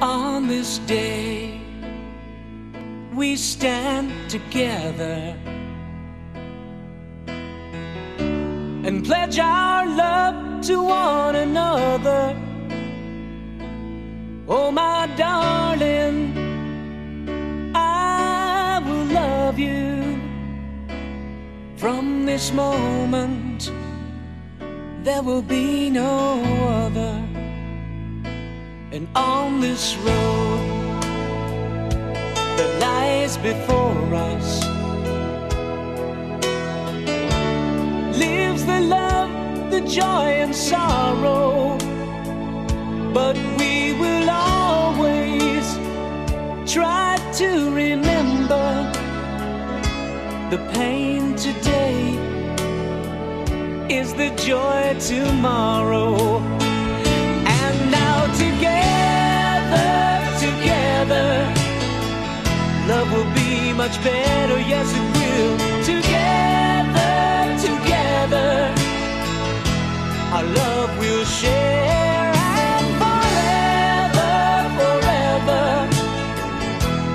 On this day, we stand together and pledge our love to one another. Oh, my darling, I will love you from this moment. There will be no other. And on this road that lies before us lives the love, the joy, and sorrow. But we will always try to remember the pain today is the joy tomorrow. Much better. Yes, it will. Together, together, our love will share. And forever, forever,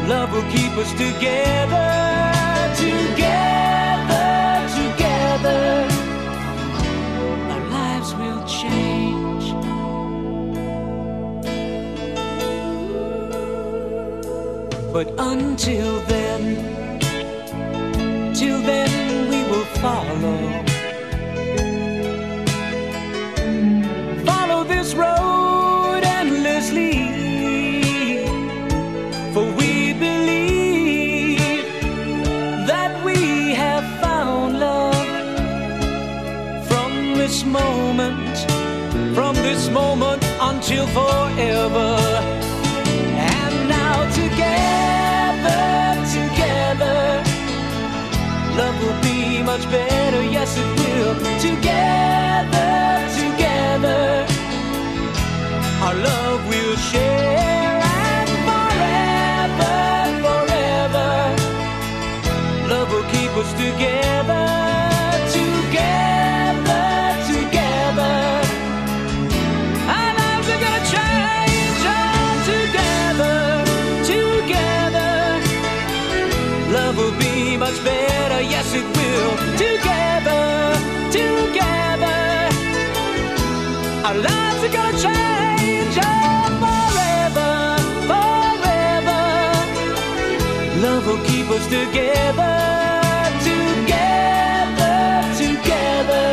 love will keep us together. Together, But until then, till then we will follow. Follow this road endlessly. For we believe that we have found love from this moment, from this moment until forever. Much better. Yes, it will. Together, together, our love will share. And forever, forever, love will keep us together. Together, love will be much better. Yes, it will. Together, together, our lives are gonna change forever, forever. Love will keep us together, together, together.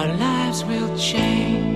Our lives will change.